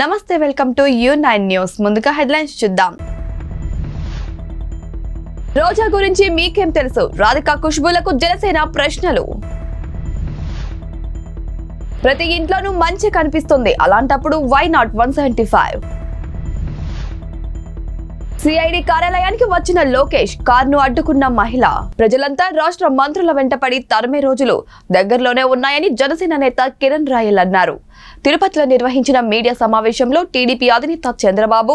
నమస్తే welcome to U nine news. ముందుగా headlines చూద్దాం. రోజా గురించి మీకేం తెలుసు? రాధిక ఖుష్బులకు జనసేన ప్రశ్నలు. ప్రతి ఇంట్లోనూ మంచి కనిపిస్తుంది. అలాంటప్పుడు why not one seventy five CID కార్యాలయానికి వచ్చిన లోకేష్ కారును అడ్డుకున్న మహిళ. ప్రజలంతా రాష్ట్ర మంత్రుల వెంటపడి తరమే రోజులు. దగ్గరలోనే ఉన్నాయని జనసేన నేత కిరణ్ రాయల్ అన్నారు. తిరుపతిలో నిర్వహించిన మీడియా సమావేశంలో టీడీపీ అధినేత చంద్రబాబు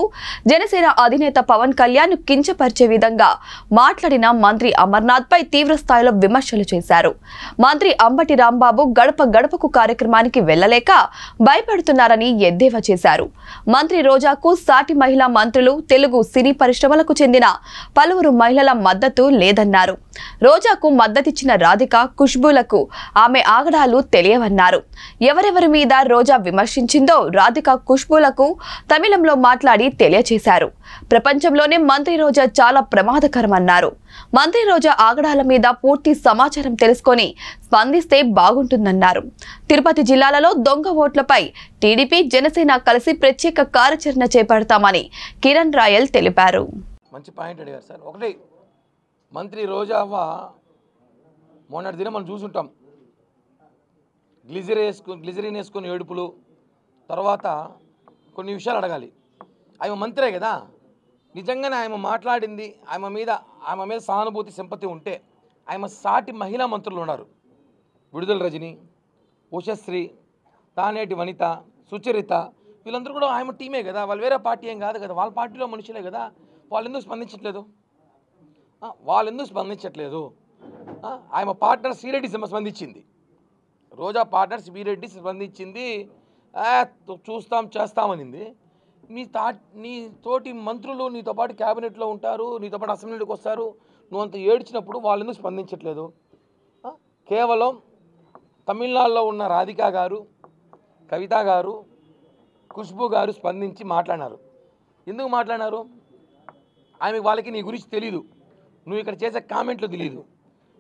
జనసేన అధినేత పవన్ కళ్యాణ్ కించపరిచే విధంగా మాట్లాడిన మంత్రి అమర్నాథ్ పై తీవ్ర స్థాయిలో విమర్శలు చేశారు. మంత్రి అంబటి రాంబాబు గడప గడపకు కార్యక్రమానికి వెళ్ళలేక భయపడుతున్నారని ఎద్దేవా చేశారు. మంత్రి రోజాకు సాటి మహిళా మంత్రులు తెలుగు సినీ పరిశ్రమలకు చెందిన పలువురు మహిళల మద్దతు లేదన్నారు. రోజాకు మద్దతిచ్చిన రాధిక ఖుష్బులకు ఆమె ఆగడాలు తెలియవన్నారు. ఎవరెవరి మీద రోజా విమర్శించిందో రాధిక ఖుష్బులకు తమిళంలో మాట్లాడి తెలియచేశారు. ప్రపంచంలోనే మంత్రి రోజా చాలా ప్రమాదకరమన్నారు. మంత్రి రోజా ఆగడాల మీద పూర్తి సమాచారం తెలుసుకొని స్పందిస్తే బాగుంటుందన్నారు. తిరుపతి జిల్లాలలో దొంగ ఓట్లపై టీడీపీ జనసేన కలిసి ప్రత్యేక కార్యాచరణ చేపడతామని కిరణ్ రాయల్ తెలిపారు. మంచి పాయింట్ అడిగారు సార్. ఒకటి మంత్రి రోజావా మొన్నటి దినం మనం చూసుంటాం. గ్లిజరీ వేసుకుని గ్లిజరీన్ వేసుకుని ఏడుపులు తర్వాత కొన్ని విషయాలు అడగాలి. ఆమె మంత్రే కదా. నిజంగానే ఆమె మాట్లాడింది ఆమె మీద ఆమె మీద సానుభూతి సింపతి ఉంటే ఆమె సాటి మహిళా మంత్రులు ఉన్నారు. విడుదల రజని ఉషశ్రీ తానేటి వనిత సుచరిత వీళ్ళందరూ కూడా ఆమె టీమే కదా. వాళ్ళు వేరే పార్టీ ఏం కాదు కదా. వాళ్ళ పార్టీలో మనుషులే కదా. వాళ్ళు ఎందుకు స్పందించట్లేదు? వాళ్ళు ఎందుకు స్పందించట్లేదు? ఆమె పార్ట్నర్ శ్రీరెడ్డి సింహ స్పందించింది. రోజా పార్ట్నర్ శ్రీరెడ్డి స్పందించింది చూస్తాం చేస్తామనింది. నీ తా నీ తోటి మంత్రులు నీతో పాటు క్యాబినెట్లో ఉంటారు నీతో పాటు అసెంబ్లీకి వస్తారు నువ్వు అంత ఏడ్చినప్పుడు వాళ్ళు ఎందుకు స్పందించట్లేదు కేవలం తమిళనాడులో ఉన్న రాధిక గారు కవిత గారు ఖుష్బు గారు స్పందించి మాట్లాడినారు. ఎందుకు మాట్లాడినారు? ఆమె వాళ్ళకి నీ గురించి తెలీదు. నువ్వు ఇక్కడ చేసే కామెంట్లు తెలియదు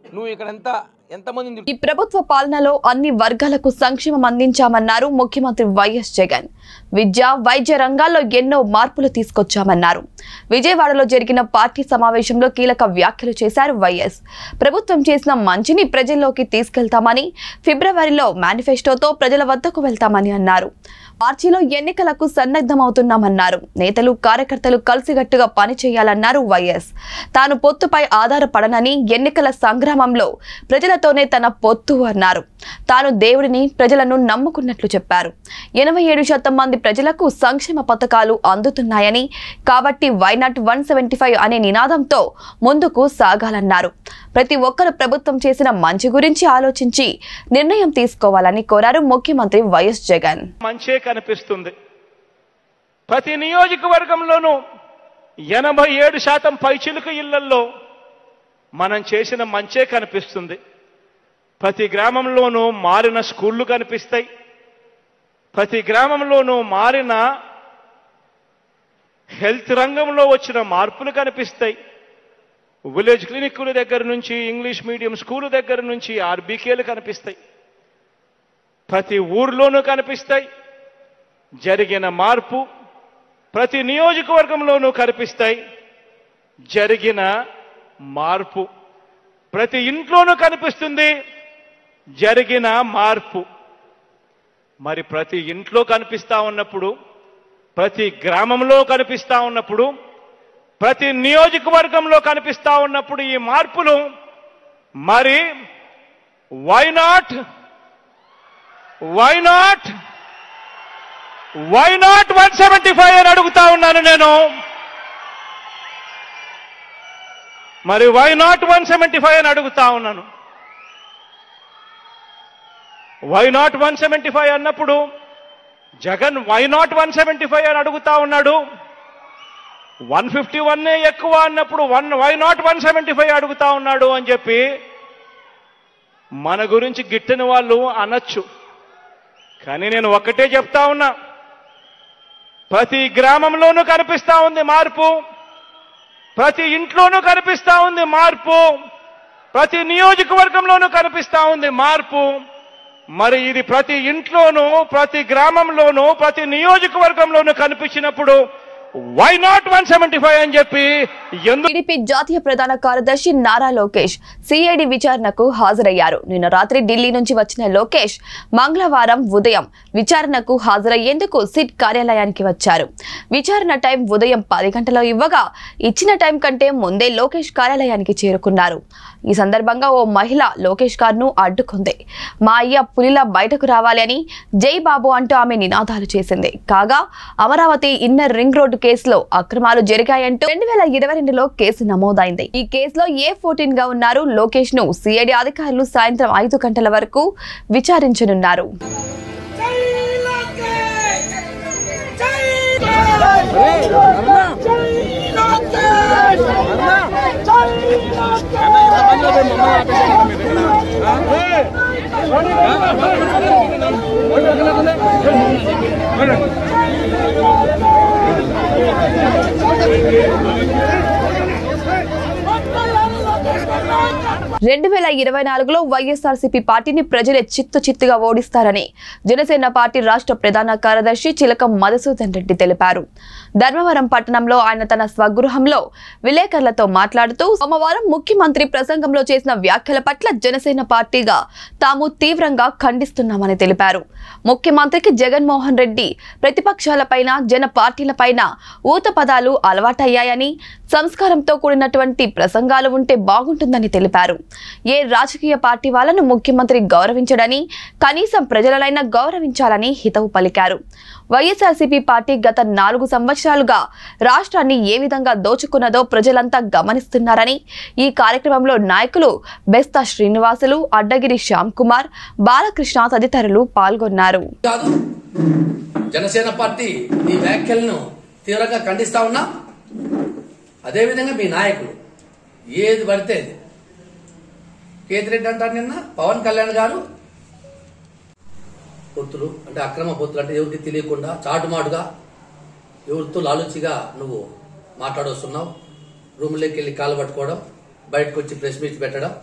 నువ్వు ఇక్కడ ఎంత ఎంతమంది ఈ ప్రభుత్వ పాలనలో అన్ని వర్గాలకు సంక్షేమం అందించామన్నారు ముఖ్యమంత్రి వైఎస్ జగన్. విద్య వైద్య రంగాల్లో ఎన్నో మార్పులు తీసుకొచ్చామన్నారు. విజయవాడలో జరిగిన పార్టీ సమావేశంలో కీలక వ్యాఖ్యలు చేశారు వైఎస్. ప్రభుత్వం చేసిన మంచిని ప్రజల్లోకి తీసుకెళ్తామని ఫిబ్రవరిలో మేనిఫెస్టోతో ప్రజల వద్దకు వెళ్తామని అన్నారు. మార్చిలో ఎన్నికలకు సన్నద్ధమవుతున్నామన్నారు. నేతలు కార్యకర్తలు కలిసిగట్టుగా పనిచేయాలన్నారు వైఎస్. తాను పొత్తుపై ఆధారపడనని ఎన్నికల సంగ్రామంలో ప్రజలతోనే తన పొత్తు అన్నారు. తాను దేవుడిని ప్రజలను నమ్ముకున్నట్లు చెప్పారు. ఎనభై ఏడు శాతం మంది ప్రజలకు సంక్షేమ పథకాలు అందుతున్నాయని. కాబట్టి వైనాట్ వన్ సెవెంటీ ఫైవ్ అనే నినాదంతో ముందుకు సాగాలన్నారు. ప్రతి ఒక్కరు ప్రభుత్వం చేసిన మంచి గురించి ఆలోచించి నిర్ణయం తీసుకోవాలని కోరారు ముఖ్యమంత్రి వైఎస్ జగన్. మంచే కనిపిస్తుంది. ప్రతి నియోజకవర్గంలోనూ ఎనభై ఏడు శాతం పైచిలుక ఇళ్ళల్లో మనం చేసిన మంచే కనిపిస్తుంది. ప్రతి గ్రామంలోనూ మారిన స్కూళ్ళు కనిపిస్తాయి. ప్రతి గ్రామంలోనూ మారిన హెల్త్ రంగంలో వచ్చిన మార్పులు కనిపిస్తాయి. విలేజ్ క్లినిక్ల దగ్గర నుంచి ఇంగ్లీష్ మీడియం స్కూల్ దగ్గర నుంచి ఆర్బీకేలు కనిపిస్తాయి. ప్రతి ఊర్లోనూ కనిపిస్తాయి. జరిగిన మార్పు ప్రతి నియోజకవర్గంలోనూ కనిపిస్తాయి. జరిగిన మార్పు ప్రతి ఇంట్లోనూ కనిపిస్తుంది. జరిగిన మార్పు మరి ప్రతి ఇంట్లో కనిపిస్తా ఉన్నప్పుడు ప్రతి గ్రామంలో కనిపిస్తా ఉన్నప్పుడు ప్రతి నియోజకవర్గంలో కనిపిస్తా ఉన్నప్పుడు ఈ మార్పులు మరి why not why not why not one seventy five అని అడుగుతా ఉన్నాను నేను. మరి why not one seventy five అని అడుగుతా ఉన్నాను. Why not one seventy five అన్నప్పుడు Jagan why not one seventy five అని అడుగుతా ఉన్నాడు. వన్ ఫిఫ్టీ వన్నే ఎక్కువ అన్నప్పుడు one why not one seventy five అడుగుతా ఉన్నాడు అని చెప్పి మన గురించి గిట్టని వాళ్ళు అనొచ్చు. కానీ నేను ఒక్కటే చెప్తా ఉన్నా ప్రతి గ్రామంలోనూ కనిపిస్తా ఉంది మార్పు. ప్రతి ఇంట్లోనూ కనిపిస్తా ఉంది మార్పు. ప్రతి నియోజకవర్గంలోనూ కనిపిస్తా ఉంది మార్పు. మరి ఇది ప్రతి ఇంట్లోనూ ప్రతి గ్రామంలోనూ ప్రతి నియోజకవర్గంలోనూ కనిపించినప్పుడు why not one seventy five అని చెప్పి టీడీపీ జాతీయ ప్రధాన కార్యదర్శి నారా లోకేష్ సిఐడి విచారణకు హాజరయ్యారు. నిన్న రాత్రి ఢిల్లీ నుంచి వచ్చిన లోకేష్ మంగళవారం ఉదయం విచారణకు హాజరయ్యేందుకు సిట్ కార్యాలయానికి వచ్చారు. విచారణ టైం ఉదయం పది గంటలో ఇవ్వగా ఇచ్చిన టైం కంటే ముందే లోకేష్ కార్యాలయానికి చేరుకున్నారు. ఈ సందర్భంగా ఓ మహిళ లోకేష్ కారును అడ్డుకుంది. మా అయ్య పులిలా బయటకు రావాలి అని జై బాబు అంటూ ఆమె నినాదాలు చేసింది. కాగా అమరావతి ఇన్నర్ రింగ్ రోడ్డు కేసులో అక్రమాలు జరిగాయంటూ రెండు వేల ఇరవై రెండులో కేసు నమోదైంది. ఈ కేసులో ఏ ఫోర్టీన్గా ఉన్నారు లోకేష్ను సిఐడి అధికారులు సాయంత్రం ఐదు గంటల వరకు విచారించనున్నారు. Oh, my God. రెండు వేల ఇరవై నాలుగులో వైఎస్ఆర్సీపీ పార్టీని ప్రజలే చిత్తు చిత్తుగా ఓడిస్తారని జనసేన పార్టీ రాష్ట్ర ప్రధాన కార్యదర్శి చిలకం మధుసూదన్ రెడ్డి తెలిపారు. ధర్మవరం పట్టణంలో ఆయన తన స్వగృహంలో విలేకరులతో మాట్లాడుతూ సోమవారం ముఖ్యమంత్రి ప్రసంగంలో చేసిన వ్యాఖ్యల పట్ల జనసేన పార్టీగా తాము తీవ్రంగా ఖండిస్తున్నామని తెలిపారు. ముఖ్యమంత్రికి జగన్మోహన్ రెడ్డి ప్రతిపక్షాలపైన జన పార్టీలపైన ఊత పదాలు అలవాటయ్యాయని సంస్కారంతో కూడినటువంటి ప్రసంగాలు ఉంటే బాగుంటుందని తెలిపారు. ఏ రాజకీయ పార్టీ వాళ్ళను ముఖ్యమంత్రి గౌరవించడని కనీసం ప్రజలనైనా గౌరవించాలని హితవు పలికారు. వైఎస్ఆర్సీపీ పార్టీ గత నాలుగు సంవత్సరాలుగా రాష్ట్రాన్ని ఏ విధంగా దోచుకున్నదో ప్రజలంతా గమనిస్తున్నారని ఈ కార్యక్రమంలో నాయకులు బెస్తా శ్రీనివాసులు అడ్డగిరి శ్యామ్ కుమార్ బాలకృష్ణ తదితరులు పాల్గొన్నారు. జనసేన పార్టీ ఈ వ్యాఖ్యలను తీవ్రంగా ఖండిస్తా ఉన్నా అదేవిధంగా మీ నాయకులు ఏది పడితే కేతిరెడ్డి అంటారు నిన్న పవన్ కళ్యాణ్ గారు. పొత్తులు అంటే అక్రమ పొత్తులు అంటే ఎవరికి తెలియకుండా చాటుమాటుగా ఎవరితో లాలుచిగా నువ్వు మాట్లాడొస్తున్నావు. రూమ్లోకి వెళ్ళి కాలు పట్టుకోవడం బయటకు వచ్చి ప్రెస్ మీట్ పెట్టడం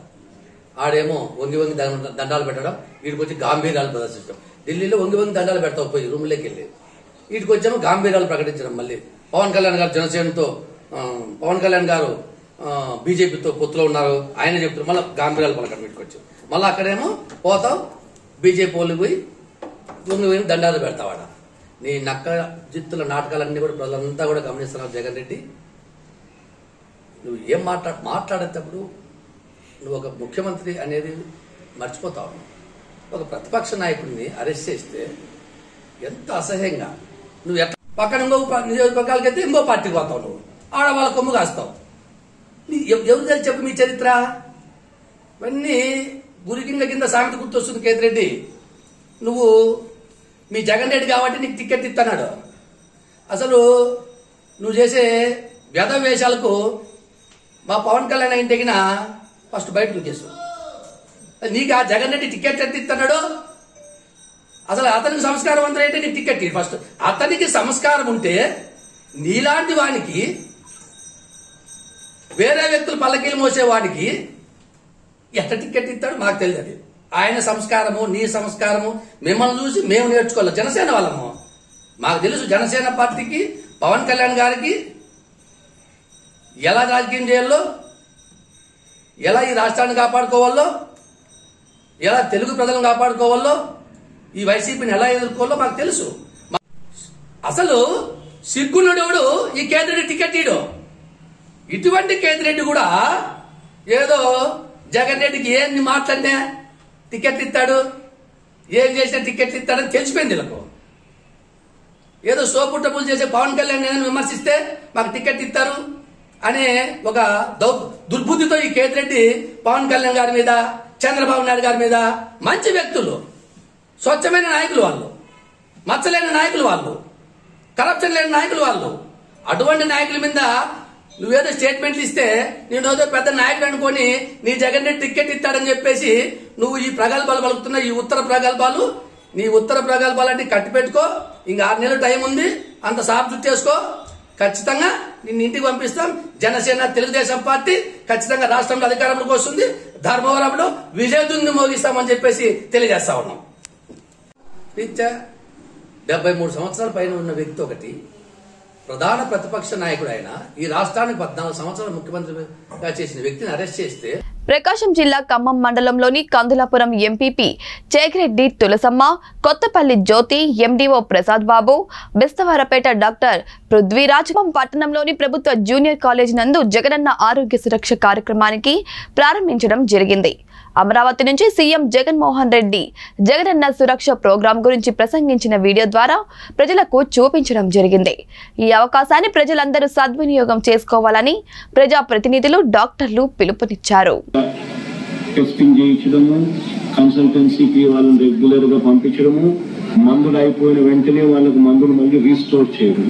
ఆడేమో వంగి వంగి దండ- దండాలు పెట్టడం వీడికి వచ్చి గాంభీర్యాలు ప్రదర్శించడం. ఢిల్లీలో వంగి వంగి దండాలు పెడతావు పోయి రూమ్లోకి వెళ్ళి. వీటికి వచ్చాము గాంభీర్యాలు ప్రకటించడం మళ్ళీ. పవన్ కళ్యాణ్ గారు జనసేనతో పవన్ కళ్యాణ్ గారు బీజేపీతో పొత్తులో ఉన్నారు. ఆయన చెప్తున్నారు. మళ్ళీ గాంభీరాలు పలకడం పెట్టుకోవచ్చు. మళ్ళీ అక్కడేమో పోతావు బీజేపీ వాళ్ళు పోయి వంగి పోయి దండాలు పెడతావాడ. నీ నక్క జిత్తుల నాటకాలన్నీ కూడా ప్రజలంతా కూడా గమనిస్తున్నారు జగన్ రెడ్డి. నువ్వు ఏం మాట్లా మాట్లాడేటప్పుడు నువ్వు ఒక ముఖ్యమంత్రి అనేది మర్చిపోతావు. ఒక ప్రతిపక్ష నాయకుడిని అరెస్ట్ చేస్తే ఎంత అసహ్యంగా. నువ్వు ఎట్లా పక్కన ఇంకో పా- నియోజకవర్గాలకి అయితే ఇంకో పార్టీకి పోతావు నువ్వు. ఆడవాళ్ళ కొమ్ము కాస్తావు. ఎవరు తెలిసి చెప్పు మీ చరిత్ర. ఇవన్నీ గురికింద కింద సామెత గుర్తొస్తుంది కేతిరెడ్డి. నువ్వు మీ జగన్ రెడ్డి కాబట్టి నీకు టికెట్ ఇస్తున్నాడు అసలు నువ్వు చేసే వ్యధ వేషాలకు మా పవన్ కళ్యాణ్ అయిన తగిన ఫస్ట్ బయట నువ్వు నీకు ఆ జగన్ రెడ్డి టికెట్ ఎంత ఇస్తున్నాడు అసలు అతనికి సంస్కారం అందరూ ఏంటి? నీకు టికెట్ ఫస్ట్ అతనికి సంస్కారం ఉంటే నీలాంటి వానికి వేరే వ్యక్తులు పల్లకీలు మోసేవాడికి ఎట్ట టికెట్ ఇస్తాడు మాకు తెలియదు ఆయన సంస్కారము నీ సంస్కారము మిమ్మల్ని చూసి మేము నేర్చుకోవాలి. జనసేన వాళ్ళము. మాకు తెలుసు జనసేన పార్టీకి పవన్ కళ్యాణ్ గారికి ఎలా రాజకీయం చేయాలో ఎలా ఈ రాష్ట్రాన్ని కాపాడుకోవాలో ఎలా తెలుగు ప్రజలను కాపాడుకోవాలో ఈ వైసీపీని ఎలా ఎదుర్కోవాలో మాకు తెలుసు. అసలు సిగ్గునుడెవడు ఈ కేంద్రుడి టికెట్ ఇడు ఇటువంటి కేతిరెడ్డి కూడా ఏదో జగన్ రెడ్డికి ఏంది మాట్లాడినా టికెట్ ఇస్తాడు ఏం చేసినా టికెట్ ఇస్తాడని తెలిసిపోయింది వీళ్ళకు. ఏదో సోపుట్టపులు చేసే పవన్ కళ్యాణ్ నేను విమర్శిస్తే మాకు టికెట్ ఇస్తారు అనే ఒక దౌ దుర్బుద్ధితో ఈ కేతిరెడ్డి పవన్ కళ్యాణ్ గారి మీద చంద్రబాబు నాయుడు గారి మీద మంచి వ్యక్తులు స్వచ్ఛమైన నాయకులు వాళ్ళు మచ్చలేని నాయకులు వాళ్ళు కరప్షన్ లేని నాయకులు వాళ్ళు అటువంటి నాయకుల మీద నువ్వేదో స్టేట్మెంట్లు ఇస్తే నేను ఏదో పెద్ద నాయకుడు అనుకుని నీ జగన్ రెడ్డి టికెట్ ఇస్తాడని చెప్పేసి నువ్వు ఈ ప్రగల్భాలు పలుకుతున్న ఈ ఉత్తర ప్రగల్భాలు నీ ఉత్తర ప్రగల్భాలన్నీ కట్టి పెట్టుకో ఇంకా ఆరు నెలలు టైం ఉంది అంత సాఫ్ చుట్టేసుకో ఖచ్చితంగా నిన్ను ఇంటికి పంపిస్తాం. జనసేన తెలుగుదేశం పార్టీ ఖచ్చితంగా రాష్ట్రంలో అధికారంలోకి వస్తుంది. ధర్మవరంలో విజయదుంది మోగిస్తామని చెప్పేసి తెలియజేస్తా ఉన్నాం. రీత్యా డెబ్బై మూడు సంవత్సరాల పైన ఉన్న వ్యక్తి ఒకటి ప్రధాన ప్రతిపక్ష నాయకుడు ఆయన ఈ రాష్ట్రానికి పద్నాలుగు సంవత్సరాలు ముఖ్యమంత్రిగా చేసిన వ్యక్తిని అరెస్ట్ చేస్తే ప్రకాశం జిల్లా ఖమ్మం మండలంలోని Kandulapuram MPP Chegireddy Tulasamma Kothapalli Jyothi MDO Prasad Babu Bistavarapeta doctor Prithviraj పట్టణంలోని ప్రభుత్వ జూనియర్ కాలేజ్ నందు జగనన్న ఆరోగ్య సురక్ష కార్యక్రమానికి ప్రారంభించడం జరిగింది. అమరావతి నుంచి సీఎం జగన్మోహన్ రెడ్డి జగనన్న సురక్ష ప్రోగ్రాం గురించి ప్రసంగించిన వీడియో ద్వారా ప్రజలకు చూపించడం జరిగింది. ఈ అవకాశాన్ని ప్రజలందరూ సద్వినియోగం చేసుకోవాలని ప్రజాప్రతినిధులు డాక్టర్లు పిలుపునిచ్చారు. టెస్టింగ్ చేయించడము కన్సల్టెన్సీకి వాళ్ళని రెగ్యులర్ పంపించడము మందులు అయిపోయిన వెంటనే వాళ్ళకు మందులు మళ్ళీ రీస్టోర్ చేయడం.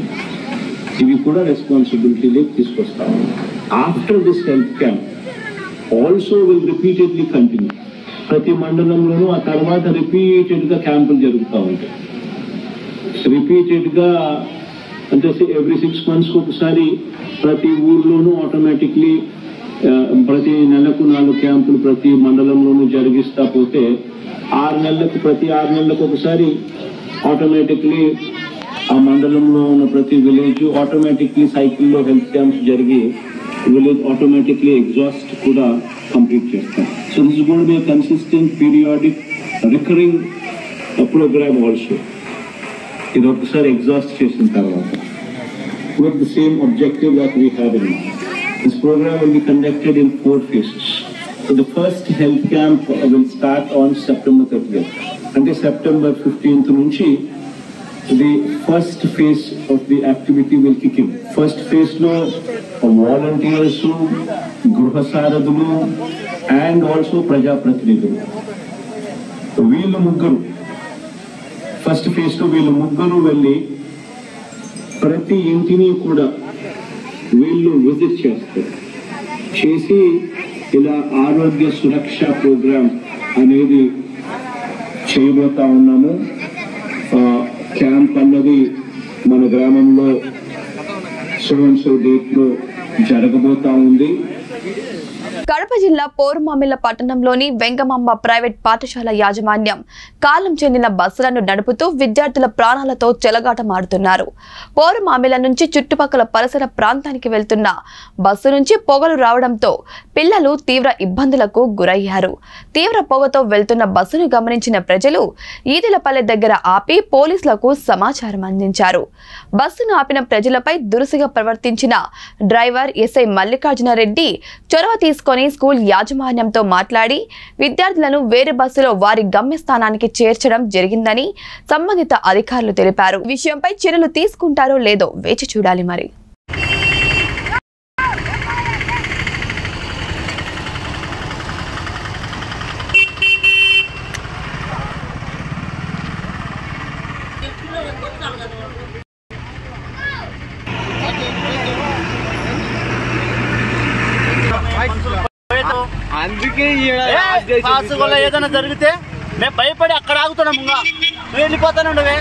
ఇవి కూడా రెస్పాన్సిబిలిటీలోకి తీసుకొస్తాము. After this health camp also will repeatedly continue ప్రతి మండలంలోనూ ఆ తర్వాత రిపీటెడ్గా క్యాంపులు జరుగుతూ ఉంటాయి. రిపీటెడ్గా అంటే ఎవ్రీ సిక్స్ మంత్స్ ఒకసారి ప్రతి ఊర్లోనూ ఆటోమేటిక్లీ ప్రతి నెలకు నాలుగు క్యాంపులు ప్రతి మండలంలోనూ జరిగిస్తా పోతే ఆరు నెలలకు ప్రతి ఆరు నెలలకు ఒకసారి ఆటోమేటిక్లీ ఆ మండలంలో ఉన్న ప్రతి విలేజ్ ఆటోమేటిక్లీ సైకిల్లో హెల్త్ క్యాంప్స్ జరిగి విలేజ్ ఆటోమేటిక్లీ ఎగ్జాస్ట్ కూడా కంప్లీట్ చేస్తాం so this could be consistent periodic recurring program also ఇది ఒకసారి ఎగ్జాస్ట్ చేసిన తర్వాత with the same objective that we have in mind. This program will be conducted in four phases. So the first health camp will start on September 30th. Until September 15th నుంచి the first phase of the activity will kick in first ఫేజ్లో volunteers గృహ సారథులు and also ప్రజాప్రతినిధులు. వీళ్ళు ముగ్గురు. First ఫేజ్లో వీళ్ళు ముగ్గురు వెళ్ళి ప్రతి ఇంటిని కూడా వీళ్ళు విజిట్ చేస్తారు. చేసి ఇలా ఆరోగ్య సురక్ష ప్రోగ్రామ్ అనేది చేయబోతా ఉన్నాము. క్యాంప్ అన్నది మన గ్రామంలో సెవెన్ డేట్లో జరగబోతా ఉంది. కడప జిల్లా పోరుమామిల పట్టణంలోని వెంగమాంబ ప్రైవేట్ పాఠశాల యాజమాన్యం కాలం చెందిన బస్సులను నడుపుతూ విద్యార్థుల ప్రాణాలతో చెలగాటమాడుతున్నారు పోరుమామిల నుంచి చుట్టుపక్కల పరిసర ప్రాంతానికి వెళ్తున్న బస్సు నుంచి పొగలు రావడంతో పిల్లలు తీవ్ర ఇబ్బందులకు గురయ్యారు. తీవ్ర పొగతో వెళ్తున్న బస్సును గమనించిన ప్రజలు ఈదిలపల్లె దగ్గర ఆపి పోలీసులకు సమాచారం అందించారు. బస్సును ఆపిన ప్రజలపై దురుసుగా ప్రవర్తించిన డ్రైవర్ ఎస్ఐ మల్లికార్జున రెడ్డి చొరవ తీసుకొని స్కూల్ యాజమాన్యంతో మాట్లాడి విద్యార్థులను వేరే బస్సులో వారి గమ్యస్థానానికి చేర్చడం జరిగిందని సంబంధిత అధికారులు తెలిపారు. విషయంపై చర్యలు తీసుకుంటారో లేదో వేచి చూడాలి మరి. అందుకే పాస్ వల్ల ఏదైనా జరిగితే మేము భయపడి అక్కడ ఆగుతున్నాం ఇంకా. నువ్వు వెళ్ళిపోతానుండవే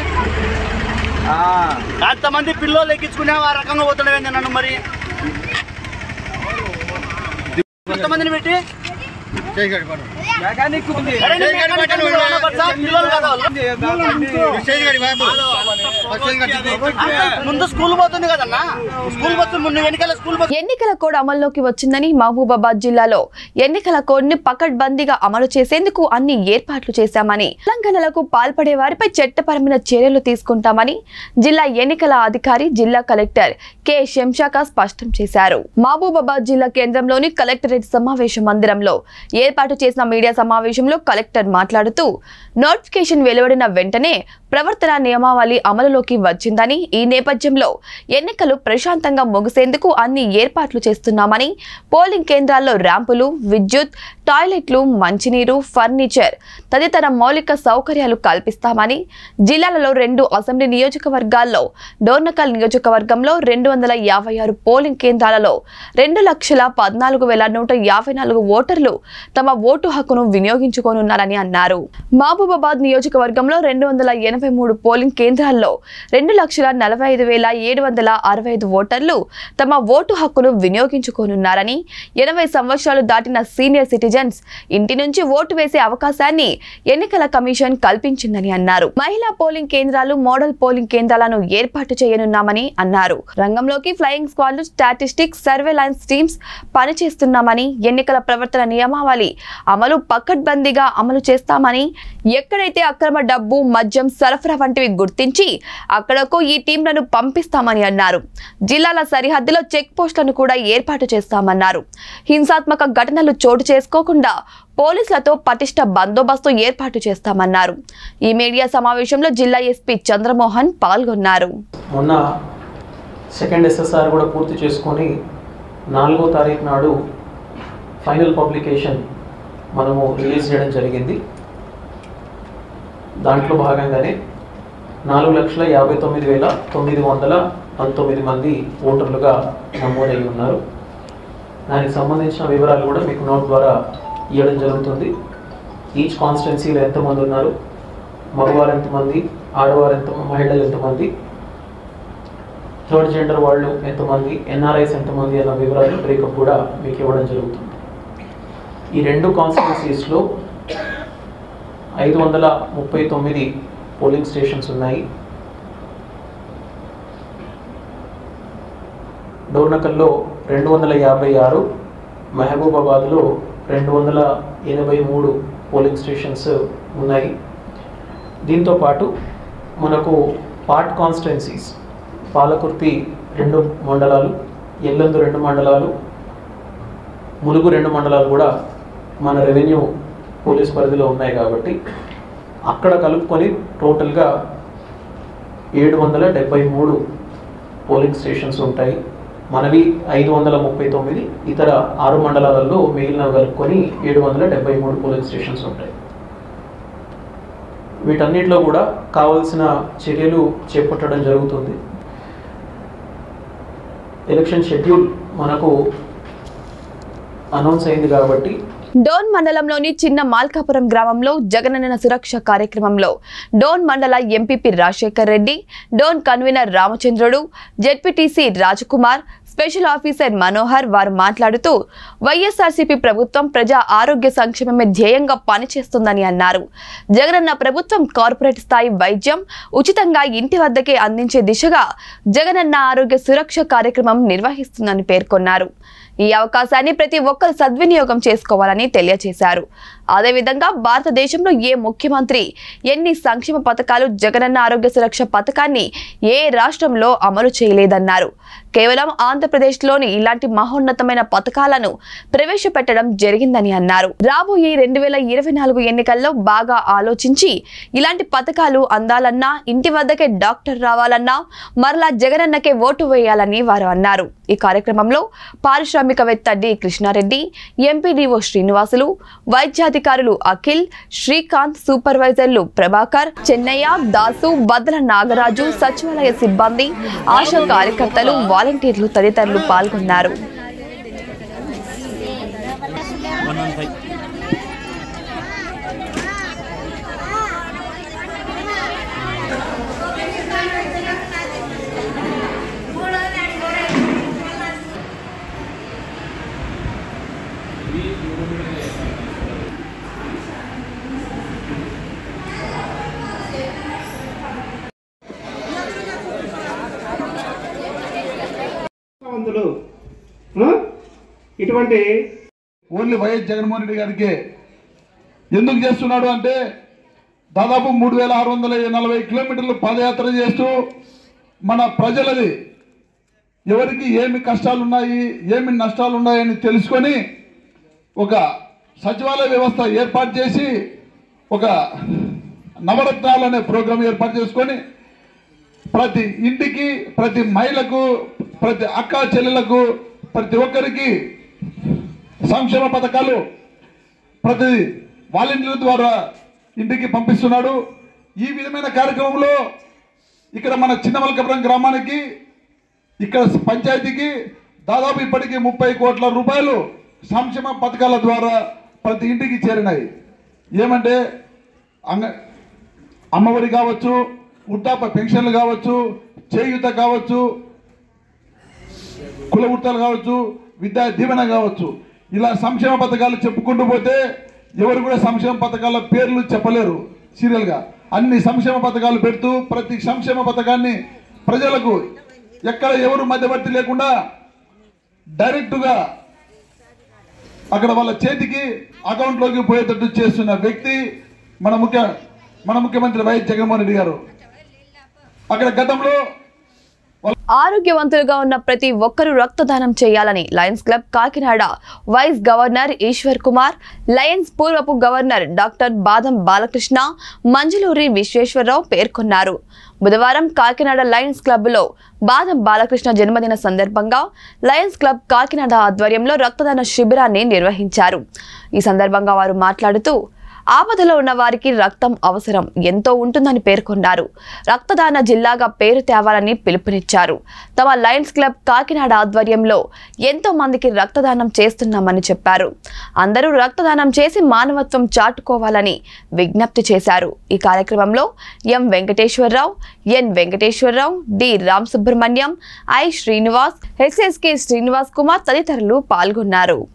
అంతమంది పిల్లలు ఎక్కించుకునే ఆ రకంగా పోతుండవే నన్ను మరి. కొంతమందిని పెట్టి ముందు స్కూల్ పోతుంది కదన్నా? స్కూల్ బస్సు ముందు వెనకాల స్కూల్ బస్సు ఎన్నికల కోడ్ అమల్లోకి వచ్చిందని మహబూబాబాద్ జిల్లాలో ఎన్నికల కోడ్ని పకడ్బందీగా అమలు చేసేందుకు అన్ని ఏర్పాట్లు చేశామని ఉల్లంఘనలకు పాల్పడే వారిపై చట్టపరమైన చర్యలు తీసుకుంటామని జిల్లా ఎన్నికల అధికారి జిల్లా కలెక్టర్ కె. శంషాక స్పష్టం చేశారు. మహబూబాబాద్ జిల్లా కేంద్రంలోని కలెక్టరేట్ సమావేశ మందిరంలో ఏర్పాటు చేసిన మీడియా సమావేశంలో కలెక్టర్ మాట్లాడుతూ నోటిఫికేషన్ వెలువడిన వెంటనే ప్రవర్తన నియమావళి అమలులోకి వచ్చిందని ఈ నేపథ్యంలో ఎన్నికలు ప్రశాంతంగా ముగిసేందుకు అన్ని ఏర్పాట్లు చేస్తున్నామని పోలింగ్ కేంద్రాల్లో ర్యాంపులు విద్యుత్ టాయిలెట్లు మంచినీరు ఫర్నిచర్ తదితర మౌలిక సౌకర్యాలు కల్పిస్తామని జిల్లాలలో రెండు అసెంబ్లీ నియోజకవర్గాల్లో డోర్నకల్ నియోజకవర్గంలో రెండు వందల యాభై ఆరు పోలింగ్ కేంద్రాలలో రెండు లక్షల పద్నాలుగు వేల నూట యాభై నాలుగు ఓటర్లు తమ ఓటు హక్కును వినియోగించుకోనున్నారని అన్నారు. మహబూబాబాద్ నియోజకవర్గంలో రెండు వందల ఎనభై మూడు పోలింగ్ కేంద్రాల్లో రెండు లక్షల నలభై ఐదు వేల ఏడు వందల అరవై ఐదు ఓటర్లు తమ ఓటు హక్కును వినియోగించుకోనున్నారని ఎనభై సంవత్సరాలు దాటిన సీనియర్ సిటిజన్స్ ఇంటి నుంచి ఓటు వేసే అవకాశాన్ని ఎన్నికల కమిషన్ కల్పించిందని అన్నారు. మహిళా పోలింగ్ కేంద్రాలు మోడల్ పోలింగ్ కేంద్రాలను ఏర్పాటు చేయనున్నామని అన్నారు. రంగంలోకి ఫ్లయింగ్ స్క్వాడ్లు స్టాటిస్టిక్స్ సర్వేలైన్స్ టీమ్స్ పనిచేస్తున్నామని ఎన్నికల ప్రవర్తన నియమావళి అమలు పకడ్బందీగా అమలు చేస్తామని ఎక్కడైతే అక్రమ డబ్బు మద్యం సరఫరా వంటివి గుర్తించి అక్కడకు ఈ టీంలను పంపిస్తామని అన్నారు. జిల్లాల సరిహద్దులో చెక్ పోస్టులను కూడా ఏర్పాటు చేస్తామన్నారు. హింసాత్మక ఘటనలు చోటు చేసుకోకుండా పోలీసులతో పటిష్ట బందోబస్తు ఏర్పాటు చేస్తామన్నారు. ఈ మీడియా సమావేశంలో జిల్లా ఎస్పీ చంద్రమోహన్ పాల్గొన్నారు. మొన్న సెకండ్ ఎస్ఎస్ఆర్ కూడా పూర్తి చేసుకొని నాలుగో తారీఖు నాడు ఫైనల్ పబ్లికేషన్ మనము రిలీజ్ చేయడం జరిగింది. దాంట్లో భాగంగానే నాలుగు లక్షల యాభై తొమ్మిది వేల తొమ్మిది వందల పంతొమ్మిది మంది ఓటర్లుగా నమోదై ఉన్నారు. దానికి సంబంధించిన వివరాలు కూడా మీకు నోట్ ద్వారా ఇవ్వడం జరుగుతుంది. ఈచ్ కాన్స్టిట్యున్సీలో ఎంతమంది ఉన్నారు? మగవారు ఎంతమంది? ఆడవారు ఎంత మహిళలు ఎంతమంది? థర్డ్ జెండర్ వాళ్ళు ఎంతమంది? ఎన్ఆర్ఐస్ ఎంతమంది అన్న వివరాలు బ్రేకప్ కూడా మీకు ఇవ్వడం జరుగుతుంది. ఈ రెండు కాన్స్టిట్యున్సీస్లో ఐదు వందల ముప్పై తొమ్మిది పోలింగ్ స్టేషన్స్ ఉన్నాయి. డోర్నకల్లో రెండు వందల యాభై ఆరు మహబూబాబాద్లో రెండు వందల ఎనభై మూడు పోలింగ్ స్టేషన్స్ ఉన్నాయి. దీంతో పాటు మనకు పార్ట్ కాన్స్టిట్యున్సీస్ పాలకుర్తి రెండు మండలాలు ఎల్లందు రెండు మండలాలు ములుగు రెండు మండలాలు కూడా మన రెవెన్యూ పోలీస్ పరిధిలో ఉన్నాయి కాబట్టి అక్కడ కలుపుకొని టోటల్గా ఏడు వందల డెబ్బై మూడు పోలింగ్ స్టేషన్స్ ఉంటాయి. మనవి ఐదు వందల ముప్పై తొమ్మిది ఇతర ఆరు మండలాలలో మిగిలిన కలుపుకొని ఏడు వందల డెబ్బై మూడు పోలింగ్ స్టేషన్స్ ఉంటాయి. వీటన్నిటిలో కూడా కావలసిన చర్యలు చేపట్టడం జరుగుతుంది. ఎలక్షన్ షెడ్యూల్ మనకు అనౌన్స్ అయింది కాబట్టి డోన్ మండలంలోని చిన్న మాల్కాపురం గ్రామంలో జగనన్న సురక్ష కార్యక్రమంలో డోన్ మండల MPP Rajasekhar Reddy Dhone convener Ramachandrudu ZPTC Rajkumar special officer Manohar వారు మాట్లాడుతూ వైఎస్ఆర్సీపీ ప్రభుత్వం ప్రజా ఆరోగ్య సంక్షేమమే ధ్యేయంగా పనిచేస్తుందని అన్నారు. జగనన్న ప్రభుత్వం కార్పొరేట్ స్థాయి వైద్యం ఉచితంగా ఇంటి వద్దకే అందించే దిశగా జగనన్న ఆరోగ్య సురక్ష కార్యక్రమం నిర్వహిస్తుందని పేర్కొన్నారు. ఈ అవకాశాన్ని ప్రతి ఒక్కరు సద్వినియోగం చేసుకోవాలని తెలియజేశారు. అదేవిధంగా భారతదేశంలో ఏ ముఖ్యమంత్రి ఎన్ని సంక్షేమ పథకాలు జగనన్న ఆరోగ్య సురక్ష పథకాన్ని ఏ రాష్ట్రంలో అమలు చేయలేదన్నారు. కేవలం ఆంధ్రప్రదేశ్లోని ఇలాంటి మహోన్నతమైన పథకాలను ప్రవేశపెట్టడం జరిగిందని అన్నారు. రాబోయే రెండు వేల ఇరవై నాలుగు ఎన్నికల్లో బాగా ఆలోచించి ఇలాంటి పథకాలు అందాలన్నా ఇంటి వద్దకే డాక్టర్ రావాలన్నా మరలా జగనన్నకే ఓటు వేయాలని వారు అన్నారు. ఈ కార్యక్రమంలో పారిశ్రామికవేత్త డి కృష్ణారెడ్డి ఎంపీడీఓ శ్రీనివాసులు ఉన్నతాధికారులు అఖిల్ శ్రీకాంత్ సూపర్వైజర్లు ప్రభాకర్ చెన్నయ్య దాసు బద్దల నాగరాజు సచివాలయ సిబ్బంది ఆశా కార్యకర్తలు వాలంటీర్లు తదితరులు పాల్గొన్నారు. వంతులు ఇటువంటి ఓన్లీ వైఎస్ జగన్మోహన్ రెడ్డి గారికి. ఎందుకు చేస్తున్నాడు అంటే దాదాపు మూడు వేల ఆరు వందల నలభై కిలోమీటర్లు పాదయాత్ర చేస్తూ మన ప్రజలది ఎవరికి ఏమి కష్టాలు ఉన్నాయి ఏమి నష్టాలు ఉన్నాయని తెలుసుకొని ఒక సచివాలయ వ్యవస్థ ఏర్పాటు చేసి ఒక నవరత్నాలు అనే ప్రోగ్రాం ఏర్పాటు చేసుకొని ప్రతి ఇంటికి ప్రతి మహిళకు ప్రతి అక్క చెల్లెలకు ప్రతి ఒక్కరికి సంక్షేమ పథకాలు ప్రతి వాలంటీర్ల ద్వారా ఇంటికి పంపిస్తున్నాడు. ఈ విధమైన కార్యక్రమంలో ఇక్కడ మన చిన్నమలకపురం గ్రామానికి ఇక్కడ పంచాయతీకి దాదాపు ఇప్పటికీ ముప్పై కోట్ల రూపాయలు సంక్షేమ పథకాల ద్వారా ప్రతి ఇంటికి చేరినాయి. ఏమంటే అంగ అమ్మఒడి కావచ్చు ఉట్టాప పెన్షన్లు కావచ్చు చేయూత కావచ్చు కుల వృత్తాలు కావచ్చు విద్యా దీవెన కావచ్చు ఇలా సంక్షేమ పథకాలు చెప్పుకుంటూ పోతే ఎవరు కూడా సంక్షేమ పథకాల పేర్లు చెప్పలేరు సీరియల్గా. అన్ని సంక్షేమ పథకాలు పెడుతూ ప్రతి సంక్షేమ పథకాన్ని ప్రజలకు ఎక్కడ ఎవరు మధ్యవర్తి లేకుండా డైరెక్ట్గా అక్కడ వాళ్ళ చేతికి అకౌంట్లోకి పోయేటట్టు చేస్తున్న వ్యక్తి మన ముఖ్య మన ముఖ్యమంత్రి వైఎస్ జగన్మోహన్ రెడ్డి గారు. అక్కడ గతంలో ఆరోగ్యవంతులుగా ఉన్న ప్రతి ఒక్కరూ రక్తదానం చేయాలని Lions Club Kakinada vice governor Eshwar Kumar Lions పూర్వపు గవర్నర్ డాక్టర్ బాదం బాలకృష్ణ మంజులూరి విశ్వేశ్వరరావు పేర్కొన్నారు. బుధవారం కాకినాడ లయన్స్ క్లబ్లో బాదం బాలకృష్ణ జన్మదిన సందర్భంగా లయన్స్ క్లబ్ కాకినాడ ఆధ్వర్యంలో రక్తదాన శిబిరాన్ని నిర్వహించారు. ఈ సందర్భంగా వారు మాట్లాడుతూ ఆపదలో ఉన్న వారికి రక్తం అవసరం. ఎంతో ఉంటుందని పేర్కొన్నారు. రక్తదాన జిల్లాగా పేరు తేవాలని పిలుపునిచ్చారు. తమ లయన్స్ క్లబ్ కాకినాడ ఆధ్వర్యంలో ఎంతో మందికి రక్తదానం చేస్తున్నామని చెప్పారు. అందరూ రక్తదానం చేసి మానవత్వం చాటుకోవాలని విజ్ఞప్తి చేశారు. ఈ కార్యక్రమంలో M Venkateswararao N Venkateswararao D Ram Subrahmanyam I Srinivas H S K Srinivas Kumar తదితరులు పాల్గొన్నారు.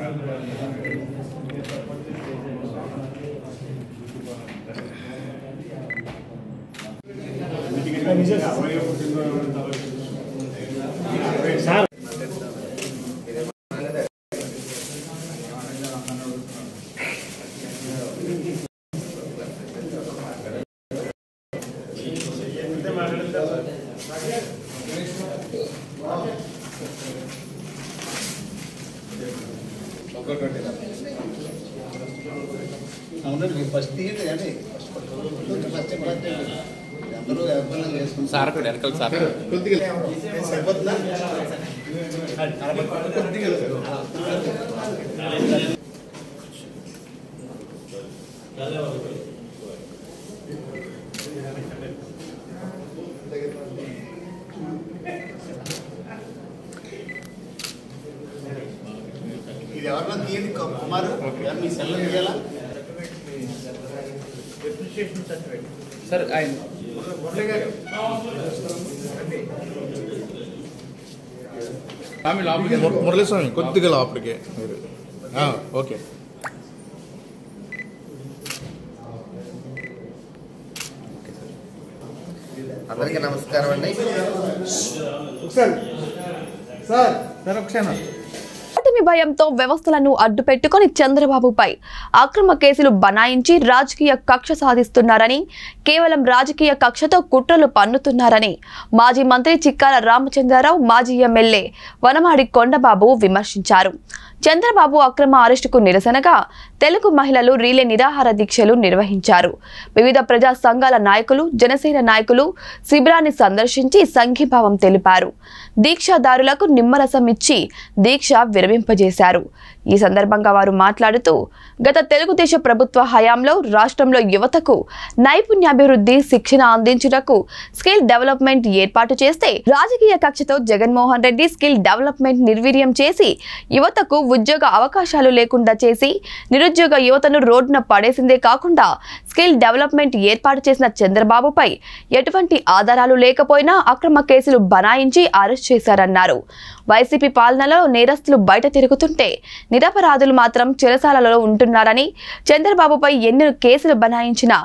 అవునండి సార్ అక్కడ వెనకాల సార్ కొద్దిగా సరిపోతుందా కొద్దిగా ఇది ఎవరన్నా తీయండి కుమారు. మీ సెల్ తీయాలా? సార్ ఆయన మురళీస్వామి కొద్దిగా లోపలికి. మీరు ఆ, ఓకే. అందరికీ నమస్కారం అండి. ఒకసారి. సార్ సార్ ఒకసారి. భయంతో వ్యవస్థలను అడ్డుపెట్టుకుని చంద్రబాబుపై అక్రమ కేసులు బనాయించి రాజకీయ కక్ష సాధిస్తున్నారని కేవలం రాజకీయ కక్షతో కుట్రలు పన్నుతున్నారని మాజీ మంత్రి చిక్కాల రామచంద్రరావు మాజీ ఎమ్మెల్యే వనమాడి కొండబాబు విమర్శించారు. చంద్రబాబు అక్రమ అరెస్టుకు నిరసనగా తెలుగు మహిళలు రీలే నిరాహార దీక్షలు నిర్వహించారు. వివిధ ప్రజా సంఘాల నాయకులు జనసేన నాయకులు శిబిరాన్ని సందర్శించి సంఘీభావం తెలిపారు. దీక్షాదారులకు నిమ్మరసం ఇచ్చి దీక్ష విరమింపజేశారు. ఈ సందర్భంగా వారు మాట్లాడుతూ గత తెలుగుదేశ ప్రభుత్వ హయాంలో రాష్ట్రంలో యువతకు నైపుణ్యాభివృద్ధి శిక్షణ అందించుటకు స్కిల్ డెవలప్మెంట్ ఏర్పాటు చేస్తే రాజకీయ కక్షతో జగన్మోహన్ రెడ్డి స్కిల్ డెవలప్మెంట్ నిర్వీర్యం చేసి యువతకు ఉద్యోగ అవకాశాలు లేకుండా చేసి నిరుద్యోగ యువతను రోడ్డున పడేసిందే కాకుండా స్కిల్ డెవలప్మెంట్ ఏర్పాటు చేసిన చంద్రబాబుపై ఎటువంటి ఆధారాలు లేకపోయినా అక్రమ కేసులు బనాయించి అరెస్ట్ చేశారన్నారు. వైసీపీ పాలనలో నేరస్తులు బయట తిరుగుతుంటే నిరపరాధులు మాత్రం చెరసాలలో ఉంటున్నారని చంద్రబాబుపై ఎన్నో కేసులు బనాయించినా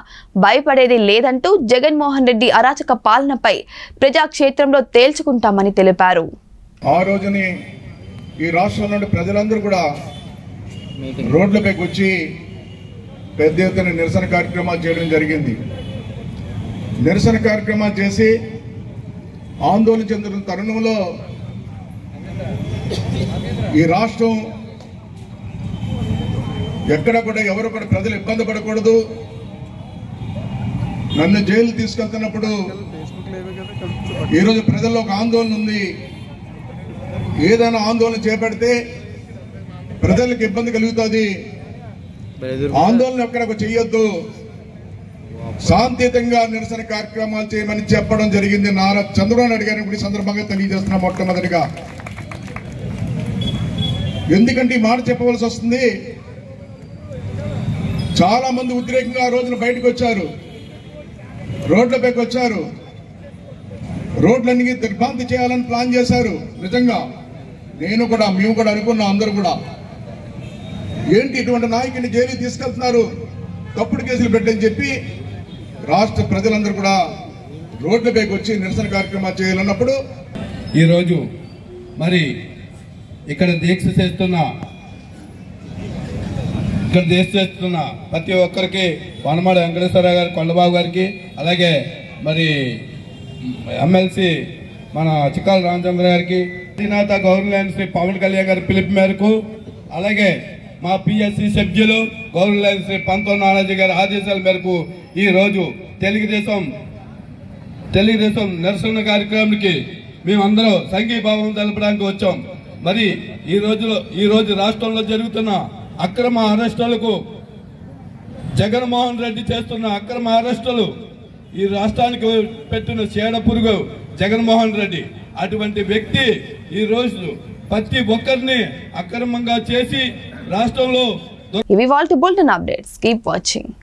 భయపడేది లేదంటూ జగన్మోహన్ రెడ్డి అరాచక పాలనపై ప్రజాక్షేత్రంలో తేల్చుకుంటామని తెలిపారు. ఆ రోజుని ఈ రాష్ట్రం నుండి ప్రజలందరూ కూడా రోడ్లపైకి వచ్చి పెద్ద ఎత్తున నిరసన కార్యక్రమాలు చేయడం జరిగింది. నిరసన కార్యక్రమాలు చేసి ఆందోళన చెందుతున్న తరుణంలో ఈ రాష్ట్రం ఎక్కడ కూడా ఎవరు కూడా ప్రజలు ఇబ్బంది పడకూడదు. నన్ను జైలు తీసుకెళ్తున్నప్పుడు ఈరోజు ప్రజల్లో ఒక ఆందోళన ఉంది. ఏదైనా ఆందోళన చేపడితే ప్రజలకు ఇబ్బంది కలుగుతుంది. ఆందోళన ఎక్కడ చెయ్యొద్దు శాంతియుతంగా నిరసన కార్యక్రమాలు చేయమని చెప్పడం జరిగింది నారా చంద్రబాబు నాయుడు గారిని కూడా సందర్భంగా తెలియజేస్తున్నా మొట్టమొదటిగా. ఎందుకంటే ఈ మాట చెప్పవలసి వస్తుంది? చాలా మంది ఉద్రేకంగా ఆ రోజున బయటకు వచ్చారు. రోడ్లపైకి వచ్చారు. రోడ్లన్నీ దిగ్భ్రాంతి చేయాలని ప్లాన్ చేశారు. నిజంగా నేను కూడా మేము కూడా అనుకున్నాం అందరూ కూడా. ఏంటి ఇటువంటి నాయకుడిని జైలు తీసుకెళ్తున్నారు? తప్పుడు కేసులు పెట్టని చెప్పి రాష్ట్ర ప్రజలందరూ కూడా రోడ్లపైకి వచ్చి నిరసన కార్యక్రమాలు చేయాలన్నప్పుడు ఈరోజు మరి ఇక్కడ దీక్ష చేస్తున్న ఇక్కడ దీక్ష చేస్తున్న ప్రతి ఒక్కరికి వనమాడ వెంకటేశ్వరరావు గారి కొండబాబు గారికి అలాగే మరి ఎమ్మెల్సీ మన చిక్కాల రామచంద్ర గారికి అధినేత గౌరవలేని శ్రీ పవన్ కళ్యాణ్ గారి పిలుపు మేరకు అలాగే మా పిఎస్సి సభ్యులు గౌరవలేని శ్రీ పంతో నానాజీ గారి ఆదేశాల మేరకు ఈ రోజు తెలుగుదేశం తెలుగుదేశం నిరసన కార్యక్రమానికి మేమందరం సంఘీభావం తెలపడానికి వచ్చాం. మరి ఈ రోజులో ఈ రోజు రాష్ట్రంలో జరుగుతున్న అక్రమ అరెస్టులకు జగన్మోహన్ రెడ్డి చేస్తున్న అక్రమ అరెస్టులు ఈ రాష్ట్రానికి పెట్టిన చీడ పురుగు జగన్మోహన్ రెడ్డి. అటువంటి వ్యక్తి ఈ రోజు ప్రతి ఒక్కరిని అక్రమంగా చేసి రాష్ట్రంలో ఇవి వాళ్ళ బుల్టన్ అప్డేట్స్. Keep watching